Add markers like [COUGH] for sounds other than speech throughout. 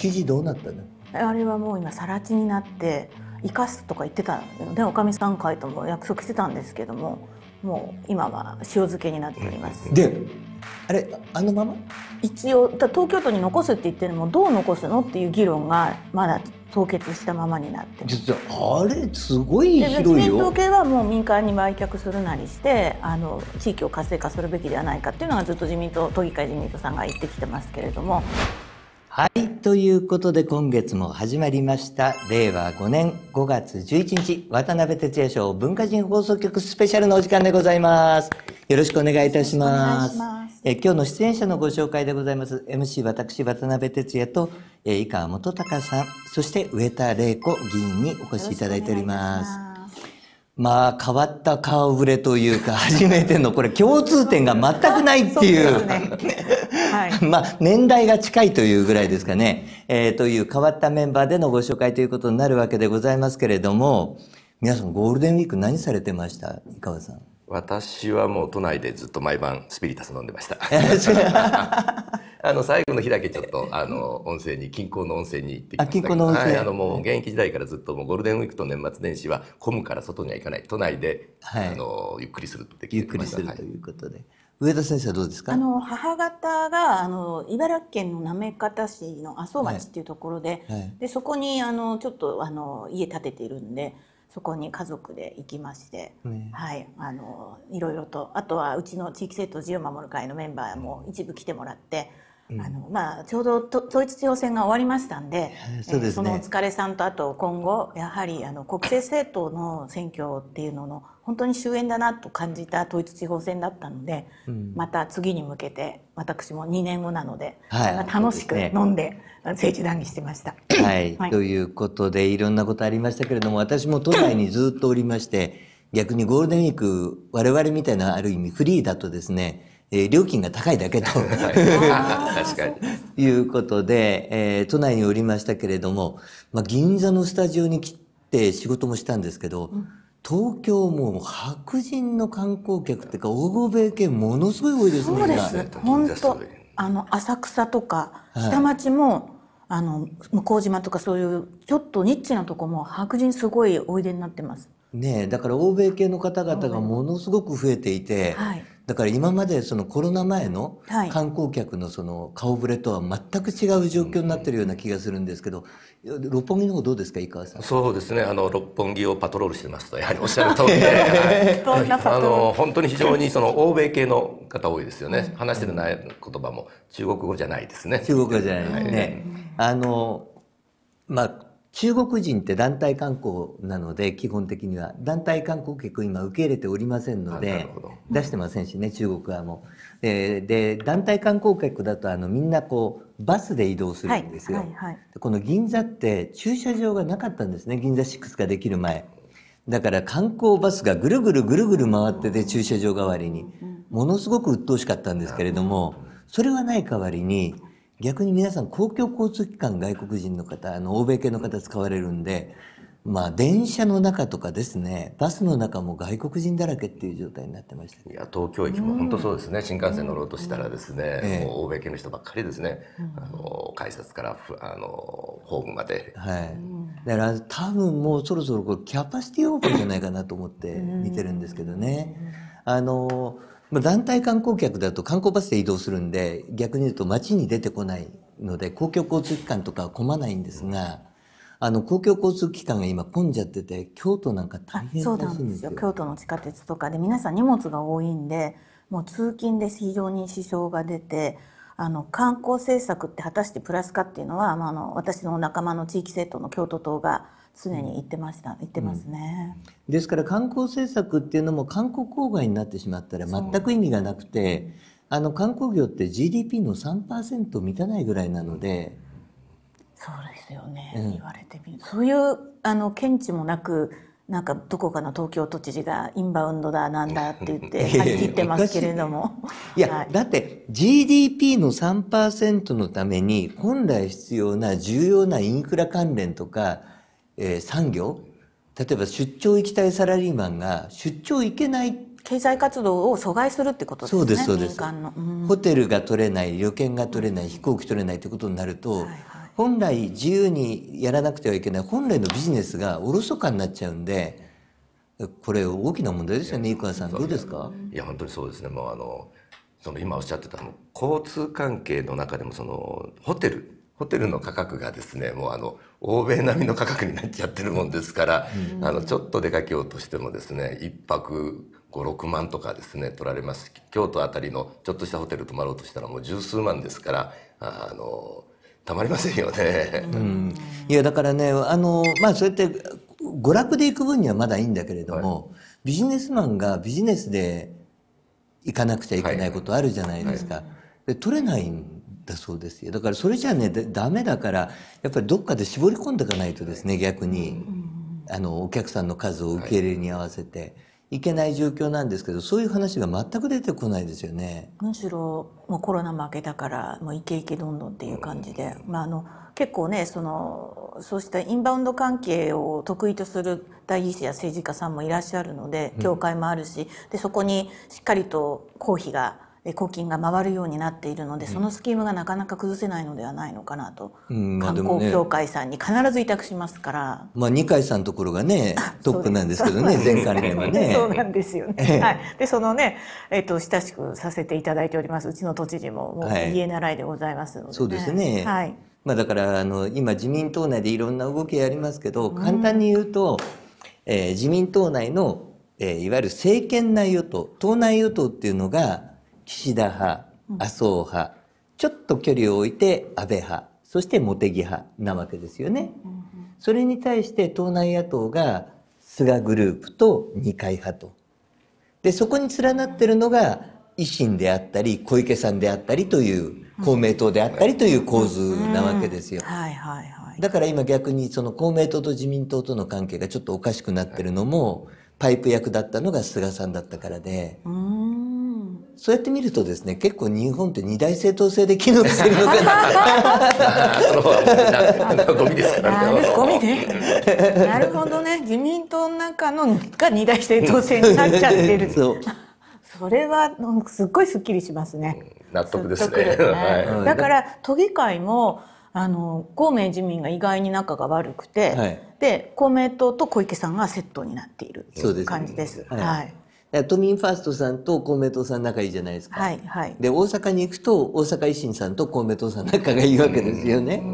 築地どうなったの？あれはもう今更地になって生かすとか言ってたの。でおかみさん会とも約束してたんですけどももう今は塩漬けになっております。であれあのまま？一応だ東京都に残すって言ってるのもどう残すのっていう議論がまだ凍結したままになって実はあれすごいで広い自民党よ系はもう民間に売却するなりしてあの地域を活性化するべきではないかっていうのがずっと自民党都議会自民党さんが言ってきてますけれどもはいということで今月も始まりました。令和5年5月11日渡辺哲也賞文化人放送局スペシャルのお時間でございます。よろしくお願いいたします。ます。え今日の出演者のご紹介でございます。MC 私渡辺哲也とえ井川元隆さんそして上田玲子議員にお越しいただいておりますまあ変わった顔ぶれというか初めてのこれ共通点が全くないっていう。[LAUGHS] まあ、年代が近いというぐらいですかね、えーという変わったメンバーでのご紹介ということになるわけでございますけれども、皆さんゴールデンウィーク何されてました？井川さん。私はもう都内でずっと毎晩スピリタス飲んでました。[LAUGHS] あの最後の日だけちょっとあの温泉に近郊の温泉に行ってきましたけど。あ近郊の温泉。はい、あのもう現役時代からずっともうゴールデンウィークと年末年始は混むから外には行かない。都内で、はい。あのゆっくりするってゆっく決めてました。はいりするということで。上田先生はどうですか？あの母方があの茨城県の行方市の阿蘇町っていうところで,、はい。でそこにあのちょっとあの家建てているんでそこに家族で行きまして、ね。はいあのいろいろとあとはうちの地域政党自由を守る会のメンバーも一部来てもらって。あのまあ、ちょうどと統一地方選が終わりましたんではいそね。えーそのお疲れさんとあと今後やはりあの国政政党の選挙っていうのの本当に終焉だなと感じた統一地方選だったので、また次に向けて私も2年後なので、はい。楽しく飲んで政治談義してました。はい、[LAUGHS] はい。ということでいろんなことありましたけれども私も都内にずっとおりまして [LAUGHS] 逆にゴールデンウィーク我々みたいなある意味フリーだとですね、えー料金が高いだけと。はい。[LAUGHS] 確かに。いうことで、えー都内におりましたけれども、まあ、銀座のスタジオに来て仕事もしたんですけど、東京も白人の観光客っていうか欧米系ものすごい多いですね。そうで今す。本当あの浅草とかはい。下町も、あの向島とかそういうちょっとニッチなとこも白人すごいおいでになってます。ねえだから欧米系の方々がものすごく増えていて、はいだから今までそのコロナ前のはい。観光客のその顔ぶれとは全く違う状況になってるような気がするんですけど、六本木の方どうですか井川さん？そうですね。あの六本木をパトロールしてますとやはりおっしゃる通りで、[LAUGHS] あの本当に非常にその欧米系の方多いですよね。話してる内言葉も中国語じゃないですね。中国語じゃないですね。あの、まあ、中国人って団体観光なので、基本的には。団体観光客を今受け入れておりませんので出してませんしね、中国側も。で、で団体観光客だと、あの、みんなこう、バスで移動するんですよ。はいはいはいでこの銀座って駐車場がなかったんですね、銀座6ができる前。だから観光バスがぐるぐるぐるぐる回ってて駐車場代わりに。ものすごく鬱陶しかったんですけれども、それはない代わりに、逆に皆さん公共交通機関外国人の方、あの欧米系の方使われるんで、まあ電車の中とかですね、バスの中も外国人だらけっていう状態になってました。いや東京駅も本当そうですね、新幹線乗ろうとしたらですね、ええ。もう欧米系の人ばっかりですね、あの改札からふあのホームまで。はい。だから多分もうそろそろこれキャパシティオープンじゃないかなと思って見てるんですけどね。あの、まあ団体観光客だと観光バスで移動するんで、逆に言うと街に出てこないので、公共交通機関とかは混まないんですが、あの、公共交通機関が今混んじゃってて、京都なんか大変そうなんですよ。京都の地下鉄とかで皆さん荷物が多いんでもう通勤で非常に支障が出てあの観光政策って果たしてプラスかっていうのは、まあ、あの私の仲間の地域政党の京都党が常に言ってました、言ってますね。ですから観光政策っていうのも観光郊外になってしまったら全く意味がなくて、あの観光業って GDP の3%満たないぐらいなので、そうですよね、うん。言われてみる。そういうあの見地もなくなんかどこかの東京都知事がインバウンドだなんだって言っていやいやはっきり言ってますけれども。い。や、はい。だって GDP の3%のために本来必要な重要なインフラ関連とか、えー産業。例えば出張行きたいサラリーマンが出張行けない、経済活動を阻害するってことですねそうですそうです。民間の、うん。ホテルが取れない旅券が取れない飛行機取れないってことになると、はいはい。本来自由にやらなくてはいけない本来のビジネスがおろそかになっちゃうんでこれ大きな問題ですよね生川さん。どうですか？いや本当にそうですね。もうあのその今おっしゃってたの交通関係の中でもそのホテルホテルの価格がですねもうあの欧米並みの価格になっちゃってるもんですから、うん、あのちょっと出かけようとしてもですね一泊56万とかですね取られます。京都あたりのちょっとしたホテル泊まろうとしたらもう十数万ですからあのたまりませんよね。うん、いやだからねあのまあそうやって娯楽で行く分にはまだいいんだけれども、はい、ビジネスマンがビジネスで行かなくちゃいけないことあるじゃないですか。はい。はい、で取れないんだそうですよ。だからそれじゃねダメだからやっぱりどっかで絞り込んでいかないとですね逆に、あのお客さんの数を受け入れに合わせて。いけない状況なんですけどそういう話が全く出てこないですよね。むしろもうコロナ負けたからもうイケイケどんどんっていう感じで、まあ、あの結構ねそのそうしたインバウンド関係を得意とする代議士や政治家さんもいらっしゃるので協会もあるし、でそこにしっかりと公費が公金が回るようになっているので、そのスキームがなかなか崩せないのではないのかなと、うんまあ観光協会さんに必ず委託しますから。まあ、二階さんのところがね、[LAUGHS] トップなんですけどね、[LAUGHS] 前回年はね。そうなんですよね。はい。で、そのね、えっ、ー、と、親しくさせていただいております、うちの都知事も、もう家習いでございますので、ねはい、そうですね。はい。まあ、だから、あの、今、自民党内でいろんな動きありますけど、簡単に言うと、うん、えー、自民党内の、えー、いわゆる政権内与党、党内与党っていうのが、岸田派、麻生派、ちょっと距離を置いて安倍派、そして茂木派なわけですよね。それに対して党内野党が菅グループと二階派と。で、そこに連なってるのが維新であったり、小池さんであったりという、公明党であったりという構図なわけですよ。だから今逆にその公明党と自民党との関係がちょっとおかしくなってるのも、パイプ役だったのが菅さんだったからで。そうやって見るとですね、結構日本って二大政党制で機能してるのかな。ゴミですからね。ゴミね。[LAUGHS] なるほどね。自民党の中のが二大政党制になっちゃってる。そう。それはすっごいすっきりしますね。納得ですね。ねはい、だから都議会もあの公明自民が意外に仲が悪くて、はい、で公明党と小池さんがセットになっている感じです。ですはい、はい都民ファーストさんと公明党さん仲いいじゃないですか。はい、はい。で、大阪に行くと、大阪維新さんと公明党さん仲がいいわけですよね。う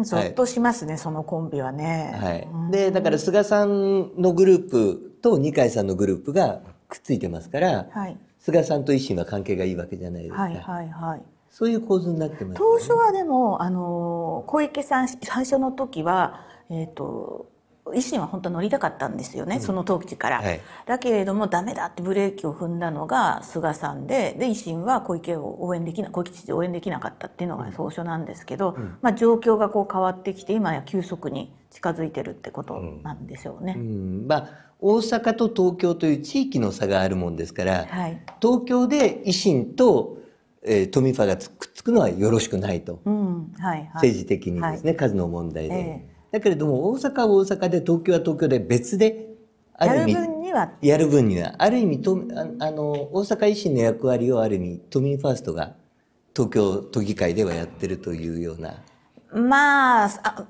ん、ぞっとしますね、はい、そのコンビはね。はい。で、だから菅さんのグループと二階さんのグループがくっついてますから、はい。菅さんと維新は関係がいいわけじゃないですか。はい、はい、はい。そういう構図になってます、ね、当初はでも、あの、小池さん、最初の時は、えっ、ー、と、維新は本当乗りたかったんですよね、うん、その時から、はい、だけれどもダメだってブレーキを踏んだのが菅さんでで維新は小池を応援できな小池知事を応援できなかったっていうのが総書なんですけど、うん、まあ、状況がこう変わってきて今や急速に近づいてるってことなんでしょうね。うん、まあ大阪と東京という地域の差があるもんですから、はい、東京で維新と、えー、都民ファがくっつくのはよろしくないと、うん。はいはい、政治的にですね、はい、数の問題で。えーだけれども大阪は大阪で東京は東京で別である意味やる分には。やる分にはある意味とあの大阪維新の役割をある意味都民ファーストが東京都議会ではやってるというような。まあ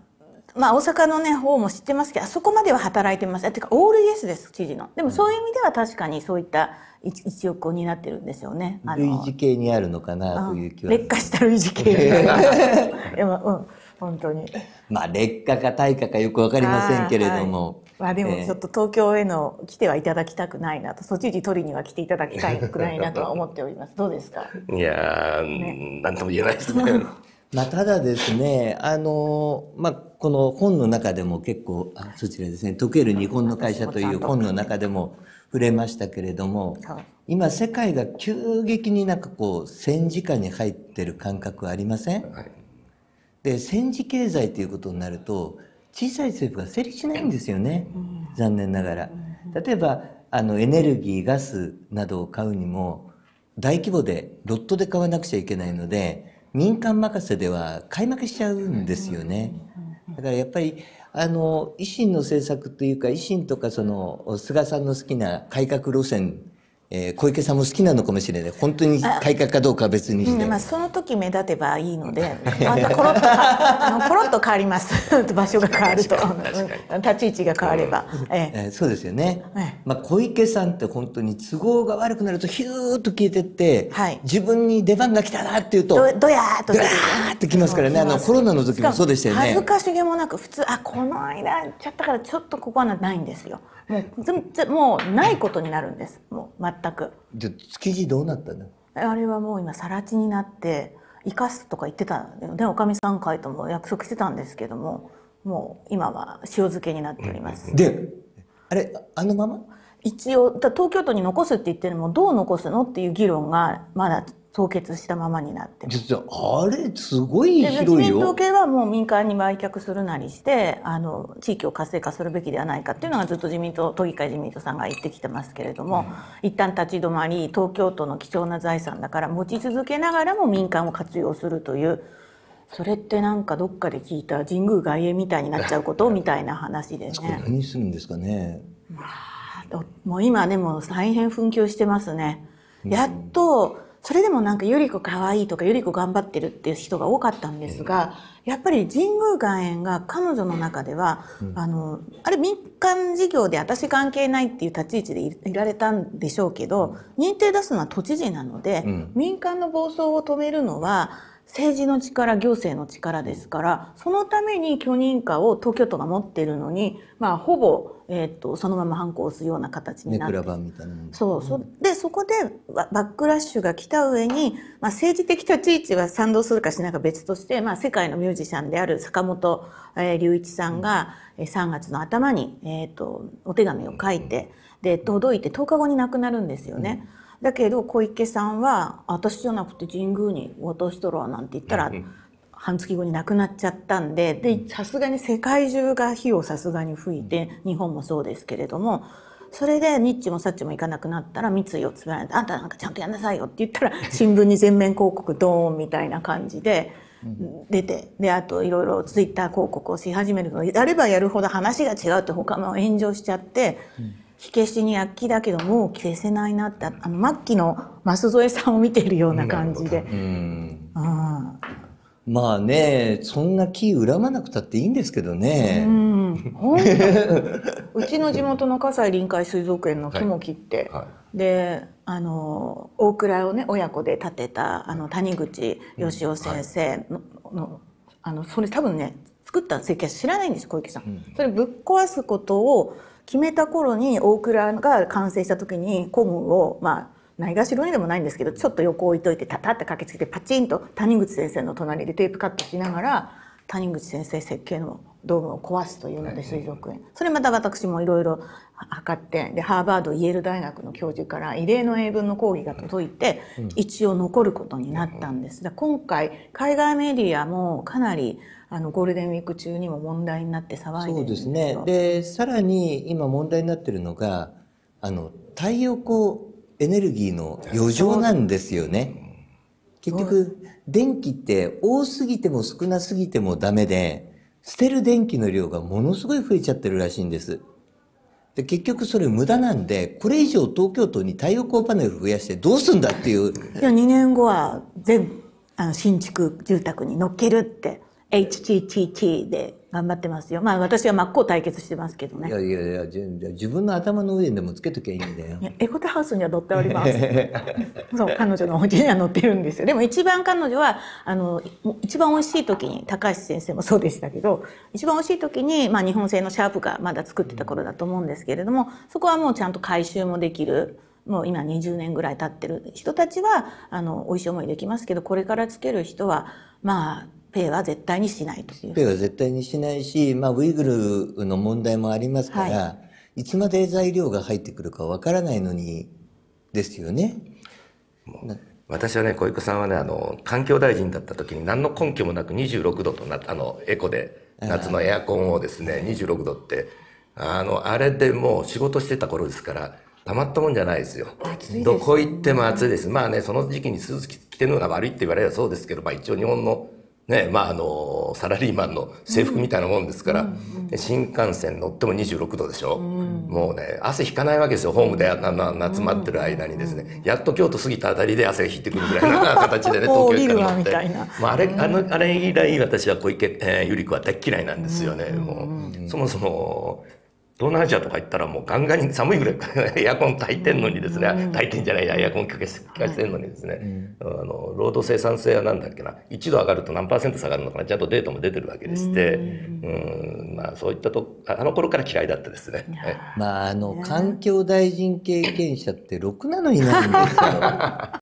まあ大阪のね方も知ってますけどあそこまでは働いてますてかオールイエスです知事の。でもそういう意味では確かにそういった一翼を担ってるんですよね。類似系にあるのかなという気は。劣化した類似系 [LAUGHS] でも、うん本当に。まあ劣化か対価かよくわかりませんけれども。まあでもちょっと東京への来てはいただきたくないなと、そっちに取りには来ていただきたくないなとは思っております。どうですか？いやー、ね、なんとも言えないですね。[LAUGHS] まあただですね、あの、まあこの本の中でも結構、あそちらですね、溶ける日本の会社という本の中でも触れましたけれども、今世界が急激になんかこう戦時下に入ってる感覚ありません、はいで戦時経済ということになると小さい政府が成立しないんですよね、残念ながら。例えばあのエネルギーガスなどを買うにも大規模でロットで買わなくちゃいけないので民間任せでは買い負けしちゃうんですよね。だからやっぱりあの維新の政策というか維新とかその菅さんの好きな改革路線えー小池さんも好きなのかもしれない。本当に改革かどうかは別にして、うんまあ、その時目立てばいいので [LAUGHS] またコロッとかあのコロッと変わります。[LAUGHS] 場所が変わると。うん立ち位置が変われば、ええ。えーそうですよね、ええ。まあ、小池さんって本当に都合が悪くなるとヒューッと消えてって、はい。自分に出番が来たなっていうとどどやーっとドヤーってきますからね。あのコロナの時もそうでしたよね。恥ずかしげもなく普通あこの間ちゃったからちょっとここはないんですよもうもうないことになるんです。もう全く。で築地どうなったの？あれはもう今更地になって生かすとか言ってたんだよねおかみさん会とも約束してたんですけどももう今は塩漬けになっております、であれあのまま？一応だ東京都に残すって言ってるのもどう残すの？っていう議論がまだ凍結したままになってます。実はあれすごい広い民党よ系はもう民間に売却するなりしてあの地域を活性化するべきではないかっていうのがずっと自民党都議会自民党さんが言ってきてますけれども、一旦立ち止まり東京都の貴重な財産だから持ち続けながらも民間を活用するというそれってなんかどっかで聞いた神宮外苑みたいになっちゃうことみたいな話でね。何するんですかね。もう今でも大変紛糾してますね。やっと、それでもなんかゆり子可愛いとかゆり子頑張ってるっていう人が多かったんですが、やっぱり神宮外苑が彼女の中では、あの、あれ民間事業で私関係ないっていう立ち位置でいいられたんでしょうけど、認定出すのは都知事なので、うん。民間の暴走を止めるのは政治の力行政の力ですからそのために許認可を東京都が持っているのに、まあ、ほぼ、えー、とそのまま反抗するような形になってそうそでそこでババックラッシュが来た上に、まあ、政治的立ち位置は賛同するかしないか別として、まあ、世界のミュージシャンである坂本、えー隆一さんが、えー3月の頭に、えー、とお手紙を書いてで届いて10日後に亡くなるんですよね。だけど小池さんは「私じゃなくて神宮に渡したら」なんて言ったら半月後に亡くなっちゃったんででさすがに世界中が火をさすがに吹いて日本もそうですけれどもそれでニッチもサッチもいかなくなったら三井をつぶられて「あんたなんかちゃんとやんなさいよ」って言ったら [LAUGHS] 新聞に全面広告ドーンみたいな感じで。出てであといろいろツイッター広告をし始めるのやればやるほど話が違うって他も炎上しちゃって、火消しに躍起だけどもう消せないなってあの末期の舛添さんを見ているような感じで。うんうん。まあねそんな木恨まなくたっていいんですけどうね、ん、本当うちの地元の葛西臨海水族園の木も切って、はであの大蔵をね親子で建てたあの谷口義雄先生の,、のあのそれ多分ね作った設計者知らないんです小池さん。それぶっ壊すことを決めた頃に大倉が完成した時に古文をまあないがしろにでもないんですけどちょっと横置いといてタタって駆けつけてパチンと谷口先生の隣でテープカットしながら谷口先生設計のドームを壊すというので水族園。それまた私もいろいろ測ってでハーバードイェール大学の教授から異例の英文の講義が届いて、一応残ることになったんです。で今回海外メディアもかなりあのゴールデンウィーク中にも問題になって騒いでるんですよ。そうですね。でさらに今問題になってるのがあの太陽光エネルギーの余剰なんですよね結局電気って多すぎても少なすぎてもダメで捨てる電気の量がものすごい増えちゃってるらしいんです。で結局それ無駄なんでこれ以上東京都に太陽光パネル増やしてどうすんだっていう。いや2年後は全あの新築住宅に乗っけるって HTTT で頑張ってますよまあ私は真っ向対決してますけどねいやいやいや自分の頭の上でもつけときゃいいんだよエコテハウスには乗っております。[LAUGHS] そう彼女のお家には乗ってるんですよ。でも一番彼女はあのい一番美味しい時に高橋先生もそうでしたけど一番美味しい時に、まあ、日本製のシャープがまだ作ってた頃だと思うんですけれどもそこはもうちゃんと回収もできる。もう今20年ぐらい経ってる人たちはあの美味しい思いできますけどこれからつける人はまあペイは絶対にしないという。ペイは絶対にしないし、まあ、ウイグルの問題もありますから、、はい。つまで材料が入ってくるかわからないのにですよね。私はね小池さんはねあの環境大臣だった時に何の根拠もなく26度となあのエコで夏のエアコンをですね26度ってあのあれでもう仕事してた頃ですからたまったもんじゃないですよ。すね。どこ行っても暑いです。まあねその時期にスーツ着てるのが悪いって言われればそうですけど、まあ、一応日本のねまああのサラリーマンの制服みたいなもんですから、で新幹線乗っても26度でしょ、もうね汗引かないわけですよホームであなな夏待ってる間にですね、やっと京都過ぎたあたりで汗が引いてくるぐらいな形でね [LAUGHS] 東京駅から乗降りるわみってたいな。まあ、あれあのあれ以来私は小池、えー、百合子は大っ嫌いなんですよね、もう。そもそも東南アジアとか行ったらもうガンガンに [LAUGHS] 寒いぐらい [LAUGHS] エアコン炊いてんのにですね、炊いてんじゃない。やエアコン効かせ効かせてんのにですね、あの労働生産性はなんだっけな。1度上がると何パーセント下がるのかな。ちゃんとデータも出てるわけでして。うん。まあそういったとあの頃から嫌いだったですね。はい。まあ、あの、環境大臣経験者ってろくなのいないんですよ。[LAUGHS]